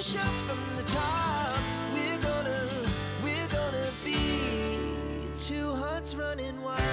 We from the top, we're gonna, we're gonna be two hearts running wild.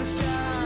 superstar.